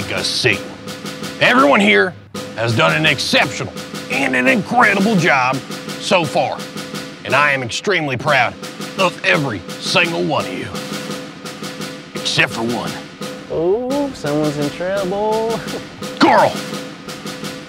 take a seat. Everyone here has done an exceptional and an incredible job so far. And I am extremely proud of every single one of you. Except for one. Oh, someone's in trouble. Carl,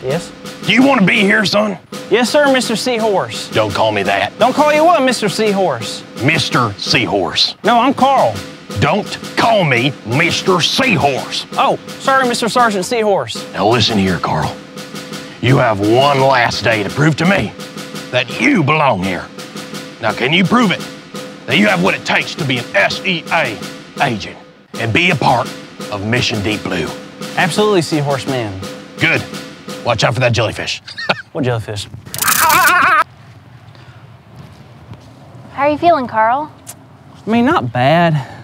Yes? do you want to be here, son? Yes, sir, Mr. Seahorse. Don't call me that. Don't call you what, Mr. Seahorse? Mr. Seahorse. No, I'm Carl. Don't call me Mr. Seahorse. Oh, sorry, Mr. Sergeant Seahorse. Now listen here, Carl. You have one last day to prove to me that you belong here. Now, can you prove it? That you have what it takes to be an SEA agent and be a part of Mission Deep Blue. Absolutely, Seahorse Man. Good. Watch out for that jellyfish. What jellyfish? How are you feeling, Carl? I mean, not bad.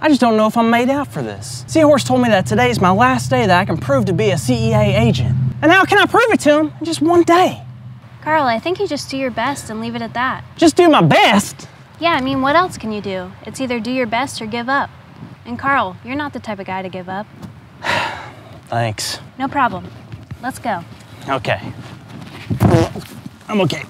I just don't know if I'm made out for this. Seahorse told me that today is my last day that I can prove to be a CEA agent. And how can I prove it to him in just one day? Carl, I think you just do your best and leave it at that. Just do my best. Yeah, I mean, what else can you do? It's either do your best or give up. And Carl, you're not the type of guy to give up. Thanks. No problem. Let's go. Okay. I'm okay.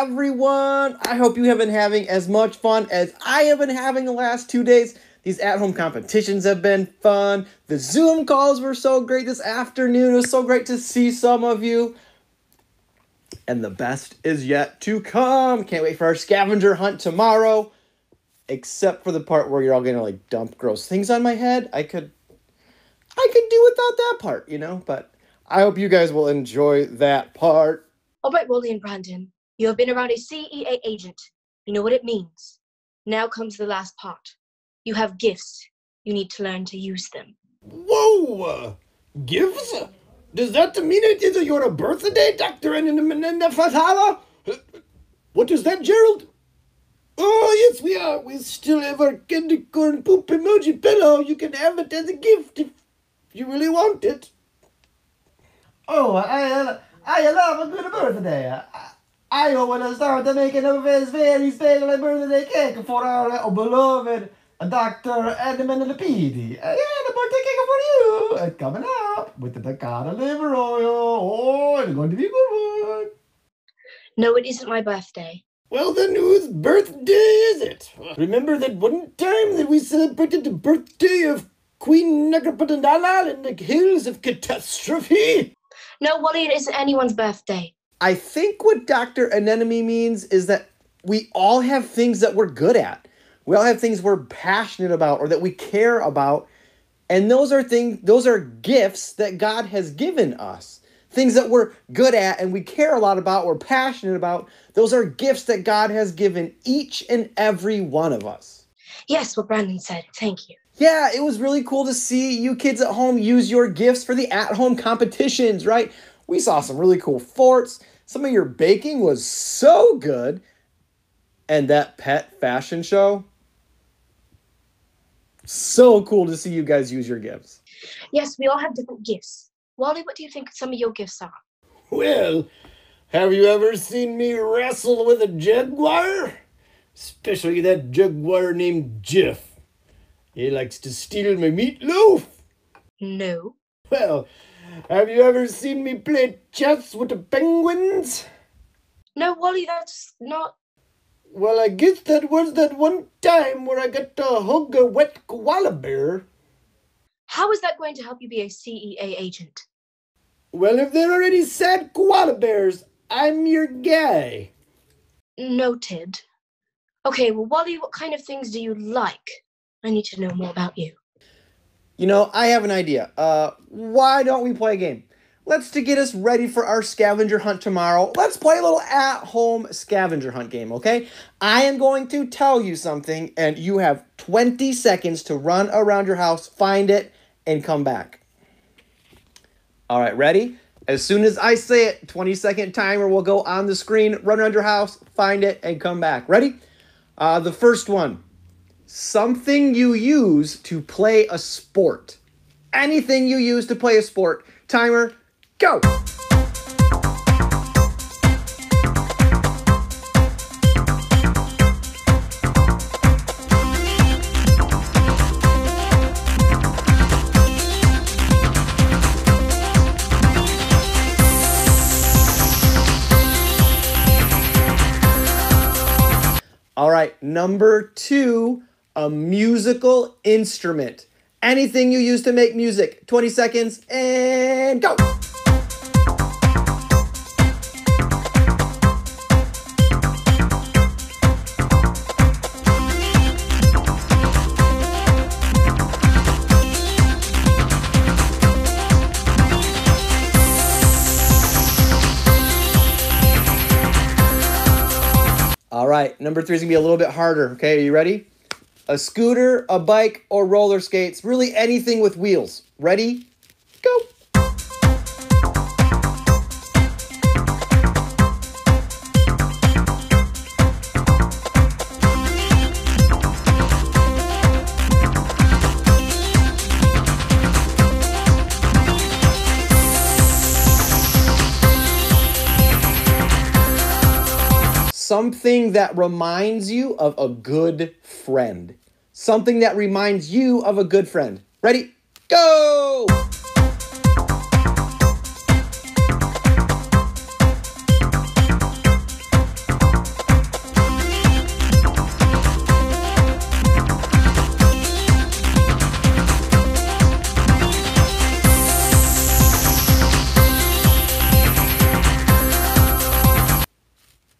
Everyone. I hope you have been having as much fun as I have been having the last two days. These at home competitions have been fun. The Zoom calls were so great this afternoon. It was so great to see some of you. And the best is yet to come. Can't wait for our scavenger hunt tomorrow. Except for the part where you're all gonna like dump gross things on my head. I could I could do without that part, you know, but I hope you guys will enjoy that part. All right, Wally and Brandon, you have been around a CEA agent. You know what it means. Now comes the last part. You have gifts. You need to learn to use them. Whoa! Uh, gifts? Does that mean it is your birthday, Dr. Menendez Fatala? What is that, Gerald? Oh, yes, we are. We still have our candy corn poop emoji pillow. You can have it as a gift if you really want it. Oh, I, uh, I love a good birthday. I, I will start making a very, very special birthday cake for our beloved Dr. Edmund Lepidi. Uh, yeah, the birthday cake for you. It's coming up with the peccata liver oil. Oh, it's going to be a good one. No, it isn't my birthday. Well, then whose birthday is it? Remember that one time that we celebrated the birthday of Queen Nagapadandala in the hills of catastrophe? No, Wally, it isn't anyone's birthday. I think what Dr. Anemone means is that we all have things that we're good at. We all have things we're passionate about or that we care about. And those are things those are gifts that God has given us. Things that we're good at and we care a lot about, we're passionate about. Those are gifts that God has given each and every one of us. Yes, what Brandon said. Thank you. Yeah, it was really cool to see you kids at home use your gifts for the at home competitions, right? We saw some really cool forts. Some of your baking was so good. And that pet fashion show, so cool to see you guys use your gifts. Yes, we all have different gifts. Wally, what do you think some of your gifts are? Well, have you ever seen me wrestle with a jaguar? Especially that jaguar named Jeff. He likes to steal my meatloaf. No. Well, have you ever seen me play chess with the penguins? No, Wally, that's not. Well, I guess that was that one time where I got to hug a wet koala bear. How is that going to help you be a CEA agent? Well, if there are any sad koala bears, I'm your guy. Noted. Okay, well, Wally, what kind of things do you like? I need to know more about you. You know, I have an idea. Uh, why don't we play a game? Let's to get us ready for our scavenger hunt tomorrow. Let's play a little at-home scavenger hunt game, okay? I am going to tell you something, and you have 20 seconds to run around your house, find it, and come back. All right, ready? As soon as I say it, 20 second timer will go on the screen. Run around your house, find it, and come back. Ready? Uh, the first one something you use to play a sport. Anything you use to play a sport. Timer, go! All right, number two, a musical instrument. Anything you use to make music. 20 seconds and go. All right, number three is gonna be a little bit harder. Okay, are you ready? A scooter, a bike, or roller skates. Really anything with wheels. Ready? Go. Something that reminds you of a good friend. Something that reminds you of a good friend. Ready? Go!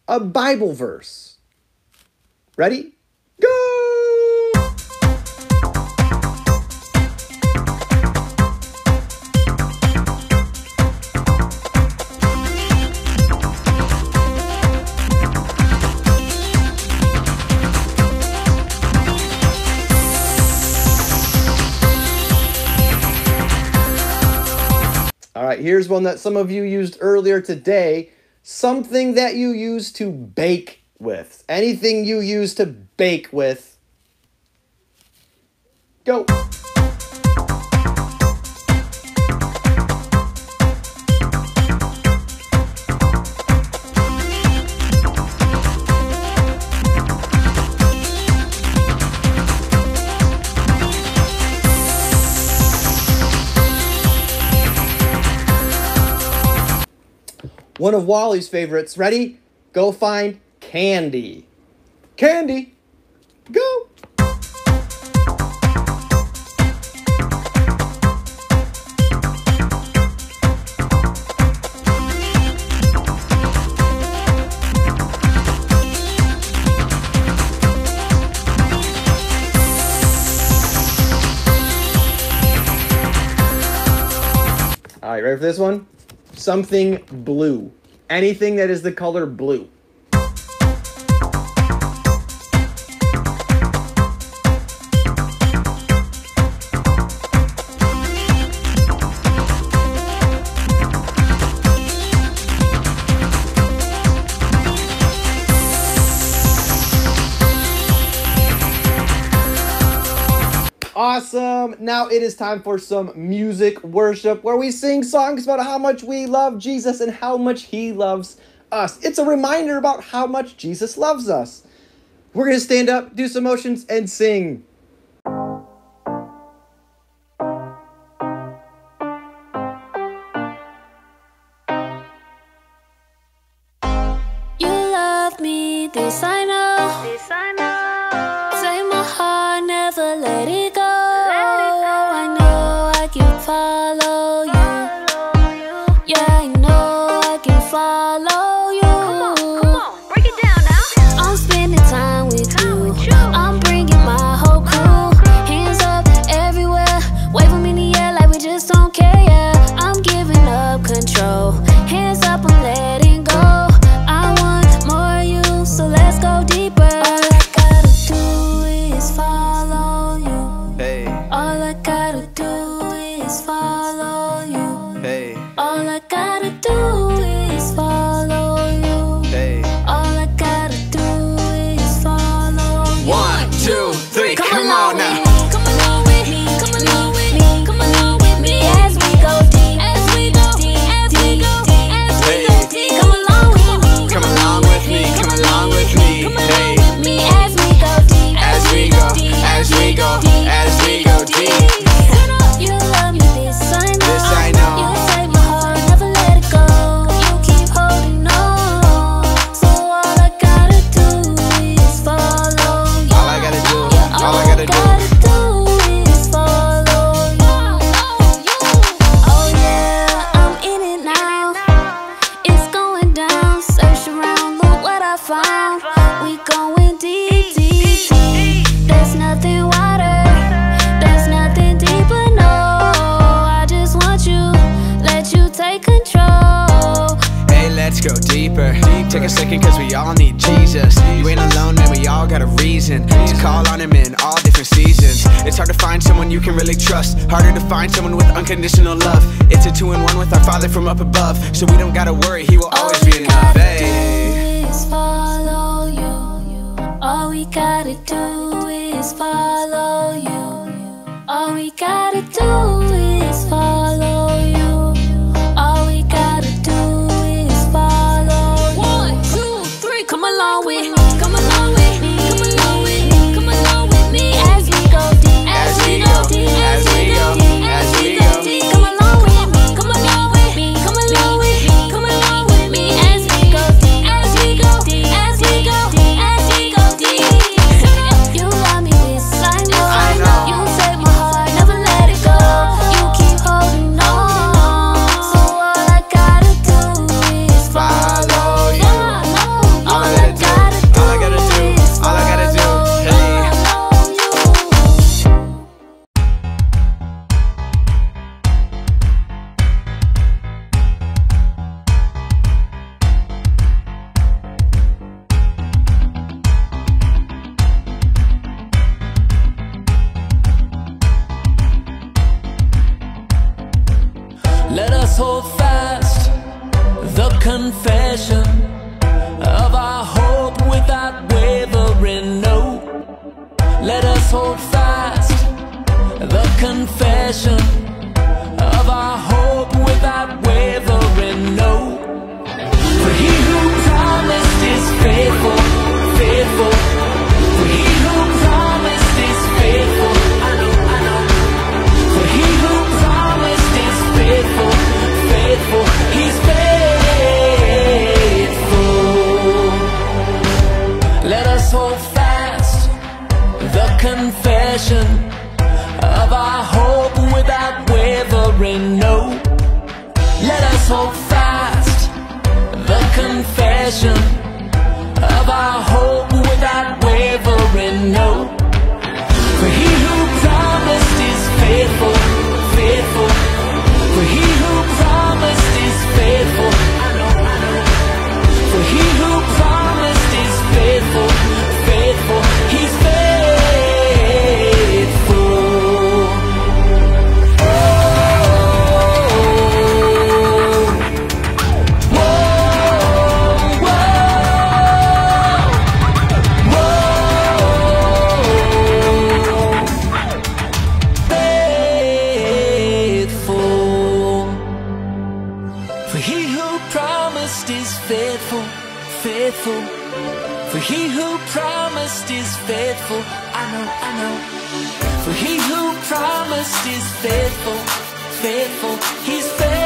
a Bible verse. Ready? Here's one that some of you used earlier today something that you use to bake with. Anything you use to bake with. Go. One of Wally's favorites. Ready? Go find candy. Candy. Go. All right, ready for this one? Something blue. Anything that is the color blue. Now it is time for some music worship where we sing songs about how much we love Jesus and how much he loves us. It's a reminder about how much Jesus loves us. We're going to stand up, do some motions, and sing. find someone with unconditional love. It's a two in one with our Father from up above. So we don't gotta worry, He will always be enough. Hey. follow you. All we gotta do is follow you. All we gotta do Let us hold fast the confession of our hope without wavering, no. Let us hold fast the confession of our hope without wavering, no. For he who promised is faithful, faithful. For he who promised is faithful. faithful, I know, I know. For he who promised is faithful, faithful, he's faithful.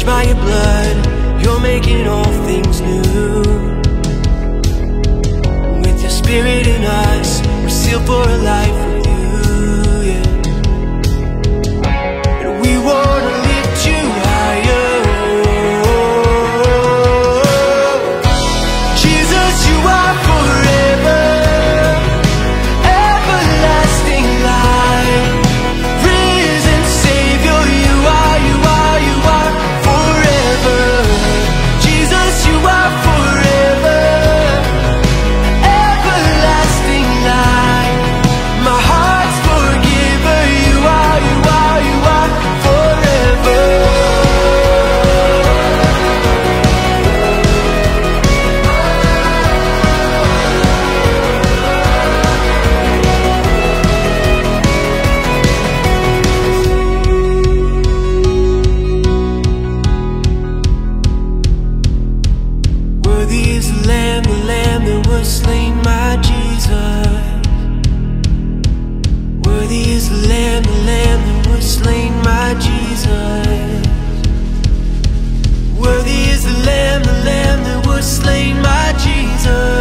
Changed by your blood, you're making all things new. With your spirit in us, we're sealed for a life Worthy is the Lamb, the Lamb that was slain, my Jesus. Worthy is the Lamb, the Lamb that was slain, my Jesus.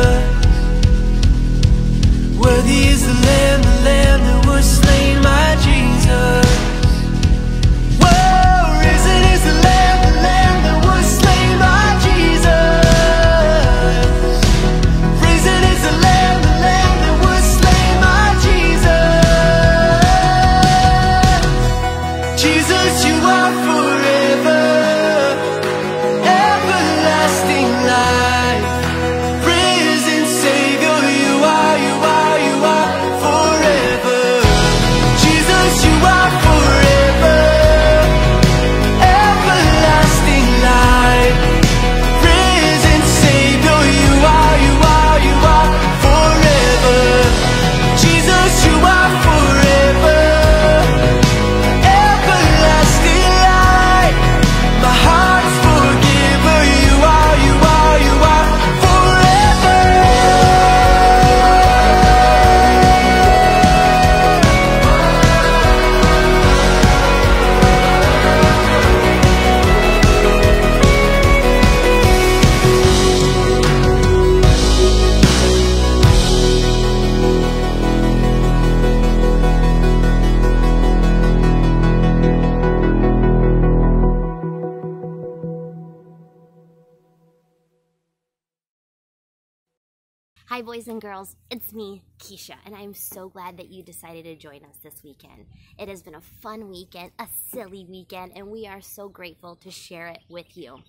Boys and girls. It's me, Keshia, and I'm so glad that you decided to join us this weekend. It has been a fun weekend, a silly weekend, and we are so grateful to share it with you.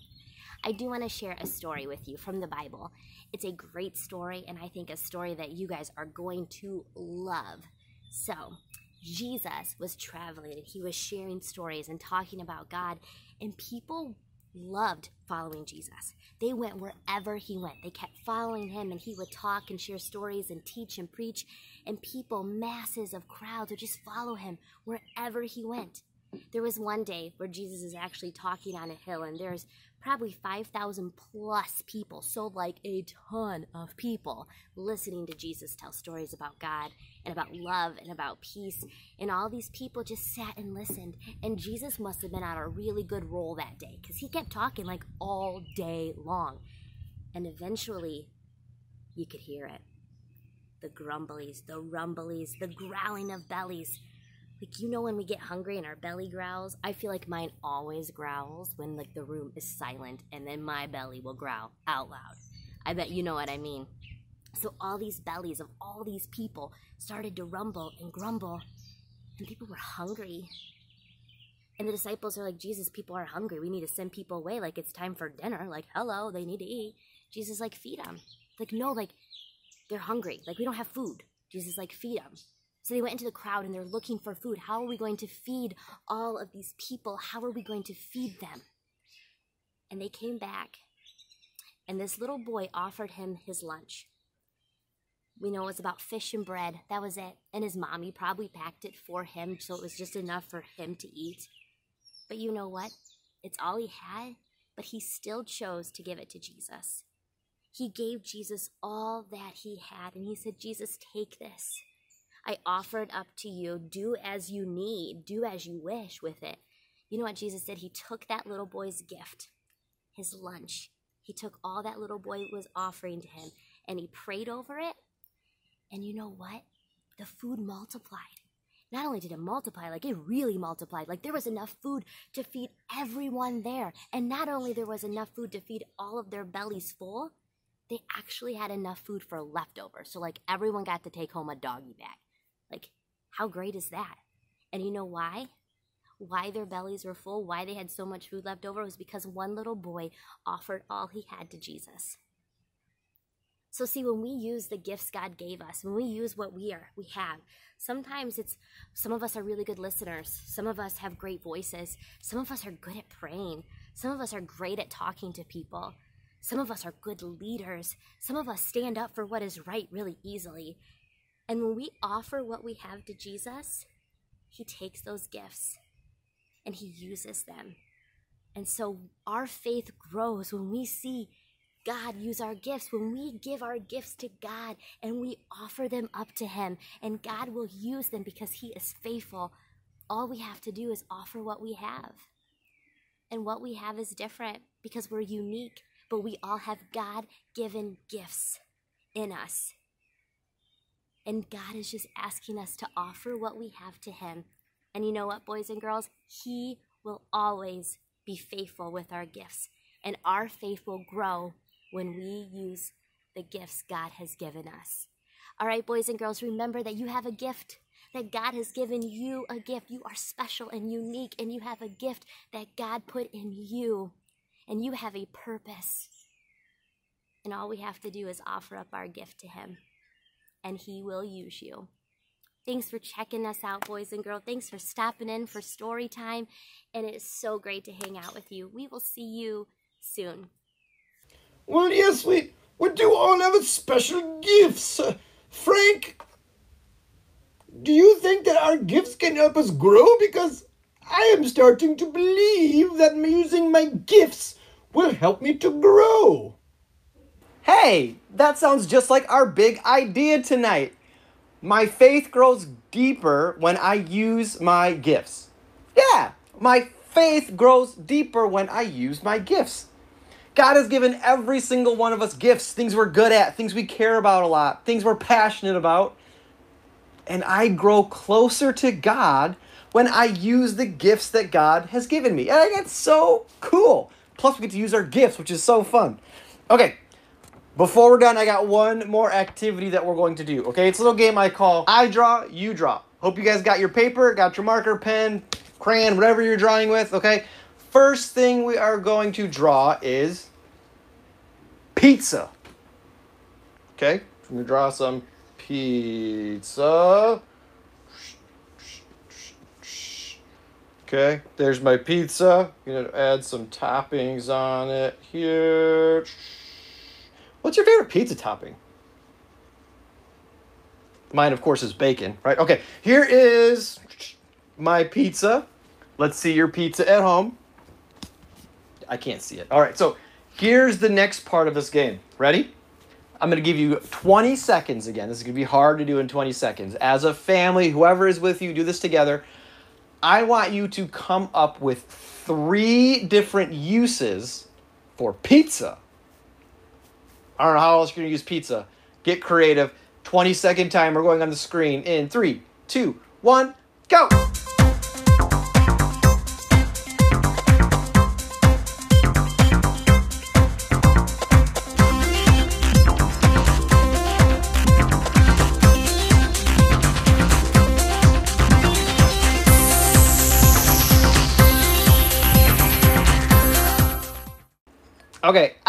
I do want to share a story with you from the Bible. It's a great story, and I think a story that you guys are going to love. So, Jesus was traveling and he was sharing stories and talking about God, and people loved following Jesus. They went wherever he went. They kept following him, and he would talk and share stories and teach and preach, and people, masses of crowds, would just follow him wherever he went. There was one day where Jesus is actually talking on a hill, and there's probably 5,000 plus people, so like a ton of people listening to Jesus tell stories about God and about love and about peace. And all these people just sat and listened. And Jesus must have been on a really good roll that day because he kept talking like all day long. And eventually, you could hear it the grumblies, the rumblies, the growling of bellies. Like you know when we get hungry and our belly growls, I feel like mine always growls when like the room is silent and then my belly will growl out loud. I bet you know what I mean. So all these bellies of all these people started to rumble and grumble and people were hungry. And the disciples are like, Jesus, people are hungry. We need to send people away. Like, it's time for dinner. Like, hello, they need to eat. Jesus, like, feed them. Like, no, like, they're hungry. Like, we don't have food. Jesus, like, feed them. So they went into the crowd and they're looking for food. How are we going to feed all of these people? How are we going to feed them? And they came back, and this little boy offered him his lunch. We know it was about fish and bread. That was it. And his mommy probably packed it for him, so it was just enough for him to eat. But you know what? It's all he had, but he still chose to give it to Jesus. He gave Jesus all that he had, and he said, Jesus, take this. I offer it up to you. Do as you need, do as you wish with it. You know what Jesus did? He took that little boy's gift, his lunch. He took all that little boy was offering to him and he prayed over it. And you know what? The food multiplied. Not only did it multiply, like it really multiplied. Like there was enough food to feed everyone there. And not only there was enough food to feed all of their bellies full, they actually had enough food for leftovers. So like everyone got to take home a doggy bag. Like, how great is that? And you know why? Why their bellies were full, why they had so much food left over was because one little boy offered all he had to Jesus. So see, when we use the gifts God gave us, when we use what we are, we have, sometimes it's, some of us are really good listeners. Some of us have great voices. Some of us are good at praying. Some of us are great at talking to people. Some of us are good leaders. Some of us stand up for what is right really easily. And when we offer what we have to Jesus, He takes those gifts and He uses them. And so our faith grows when we see God use our gifts, when we give our gifts to God and we offer them up to Him, and God will use them because He is faithful. All we have to do is offer what we have. And what we have is different because we're unique, but we all have God given gifts in us. And God is just asking us to offer what we have to Him. And you know what, boys and girls? He will always be faithful with our gifts. And our faith will grow when we use the gifts God has given us. All right, boys and girls, remember that you have a gift, that God has given you a gift. You are special and unique, and you have a gift that God put in you, and you have a purpose. And all we have to do is offer up our gift to Him and He will use you. Thanks for checking us out, boys and girls. Thanks for stopping in for story time. And it is so great to hang out with you. We will see you soon. Well, yes, we, we do all have special gifts. Uh, Frank, do you think that our gifts can help us grow? Because I am starting to believe that using my gifts will help me to grow. Hey, that sounds just like our big idea tonight. My faith grows deeper when I use my gifts. Yeah, my faith grows deeper when I use my gifts. God has given every single one of us gifts, things we're good at, things we care about a lot, things we're passionate about. And I grow closer to God when I use the gifts that God has given me. And I get so cool. Plus, we get to use our gifts, which is so fun. Okay, before we're done, I got one more activity that we're going to do. Okay, it's a little game I call I Draw, You Draw. Hope you guys got your paper, got your marker, pen, crayon, whatever you're drawing with. Okay, first thing we are going to draw is pizza. Okay, I'm gonna draw some pizza. Okay, there's my pizza. I'm gonna add some toppings on it here. What's your favorite pizza topping? Mine, of course, is bacon, right? Okay, here is my pizza. Let's see your pizza at home. I can't see it. All right, so here's the next part of this game. Ready? I'm going to give you 20 seconds again. This is going to be hard to do in 20 seconds. As a family, whoever is with you, do this together. I want you to come up with three different uses for pizza. I don't know how else you're to use pizza. Get creative. 20 second timer going on the screen in three, two, one, go.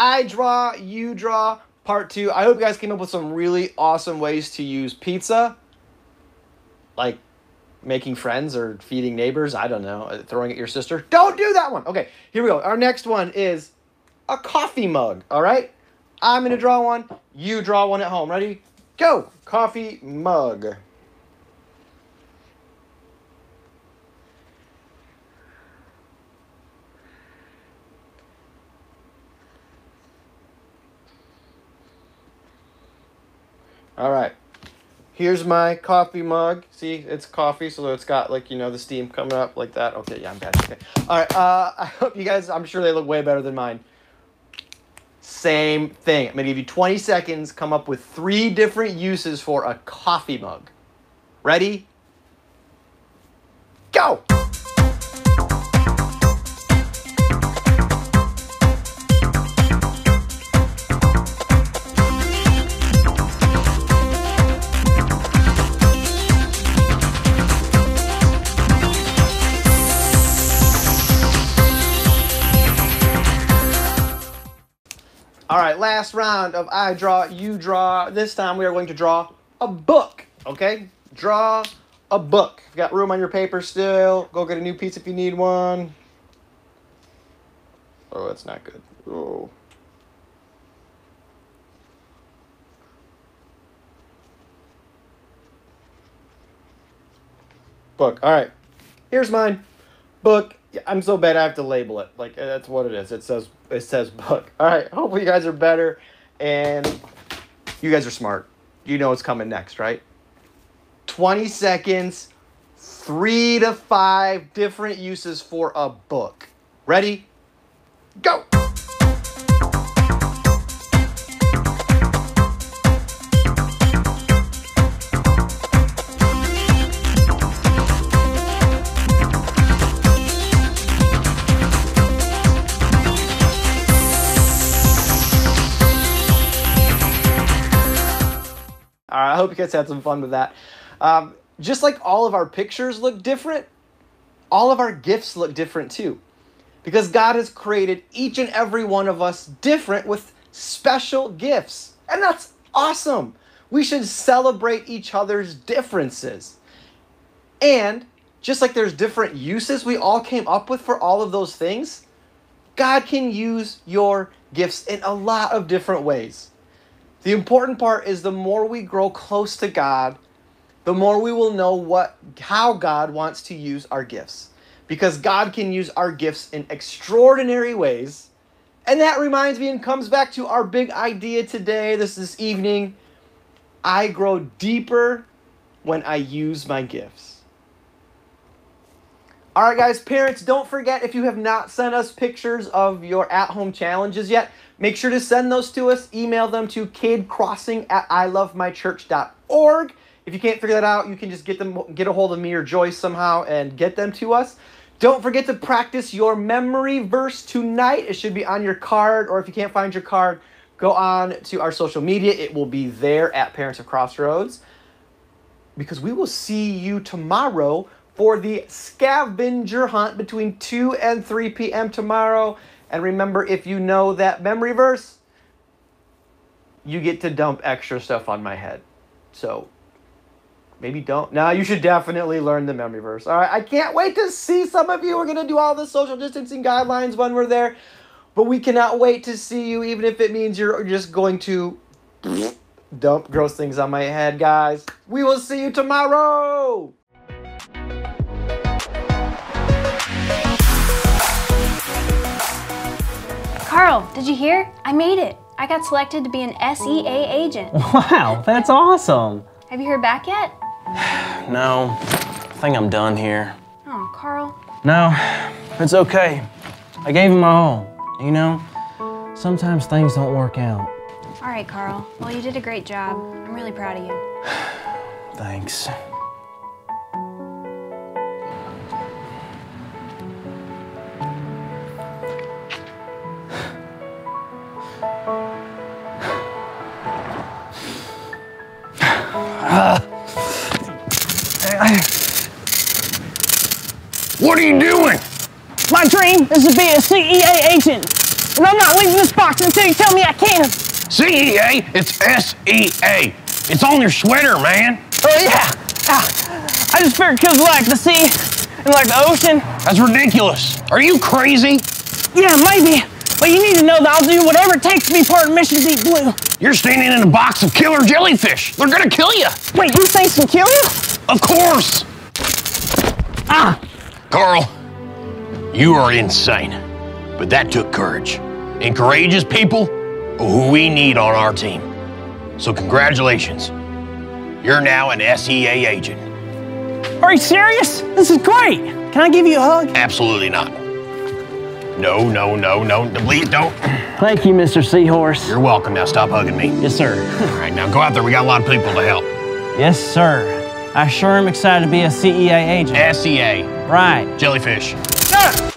I draw, you draw, part two. I hope you guys came up with some really awesome ways to use pizza. Like making friends or feeding neighbors. I don't know. uh, Throwing at your sister. Don't do that one. Okay, here we go. Our next one is a coffee mug. All right? I'm to draw one. You draw one at home. Ready? Go. Coffee mug. All right. Here's my coffee mug. See, it's coffee, so it's got like you know the steam coming up like that. Okay, yeah, I'm bad. Okay. All right. Uh, I hope you guys. I'm sure they look way better than mine. Same thing. I'm gonna give you 20 seconds. Come up with three different uses for a coffee mug. Ready? Go. Last round of I draw, you draw. This time we are going to draw a book, okay? Draw a book. You got room on your paper still, go get a new piece if you need one. Oh, that's not good. Oh. Book. All right. Here's mine. Book. Yeah, I'm so bad I have to label it. Like uh, that's what it is. It says it says book. All right. Hopefully you guys are better and you guys are smart. You know what's coming next, right? 20 seconds, 3 to 5 different uses for a book. Ready? Go. Hope you guys had some fun with that. Um, just like all of our pictures look different, all of our gifts look different too. Because God has created each and every one of us different with special gifts. And that's awesome. We should celebrate each other's differences. And just like there's different uses we all came up with for all of those things, God can use your gifts in a lot of different ways. The important part is the more we grow close to God, the more we will know what how God wants to use our gifts. Because God can use our gifts in extraordinary ways. And that reminds me and comes back to our big idea today, this this evening. I grow deeper when I use my gifts. All right, guys, parents, don't forget if you have not sent us pictures of your at home challenges yet, make sure to send those to us. Email them to kidcrossing at ilovemychurch.org. If you can't figure that out, you can just get them, get a hold of me or Joyce somehow and get them to us. Don't forget to practice your memory verse tonight. It should be on your card, or if you can't find your card, go on to our social media. It will be there at Parents of Crossroads. Because we will see you tomorrow for the scavenger hunt between 2 and 3 p.m. tomorrow. And remember, if you know that memory verse, you get to dump extra stuff on my head. So maybe don't. Now you should definitely learn the memory verse. All right, I can't wait to see some of you. We're going to do all the social distancing guidelines when we're there. But we cannot wait to see you, even if it means you're just going to dump gross things on my head, guys. We will see you tomorrow. Carl, did you hear? I made it. I got selected to be an SEA agent. Wow, that's awesome. Have you heard back yet? No, I think I'm done here. Oh, Carl. No, it's okay. I gave him my all. You know, sometimes things don't work out. All right, Carl. Well, you did a great job. I'm really proud of you. Thanks. What are you doing? My dream is to be a CEA agent, and I'm not leaving this box until you tell me I can. CEA? It's S-E-A. It's on your sweater, man. Oh yeah, ah, I just figured because like the sea and like the ocean. That's ridiculous. Are you crazy? Yeah, maybe, but you need to know that I'll do whatever it takes to be part of Mission Deep Blue. You're standing in a box of killer jellyfish. They're gonna kill you. Wait, you think can kill you? Of course. Ah, Carl, you are insane. But that took courage. And courageous people are who we need on our team. So congratulations. You're now an SEA agent. are you serious? This is great. Can I give you a hug? Absolutely not. No, no, no, no. Please don't. Thank you, Mr. Seahorse. You're welcome. Now stop hugging me. Yes, sir. All right, now go out there. We got a lot of people to help. yes, sir. I sure am excited to be a CEA agent. SEA. Right. Jellyfish. Ah!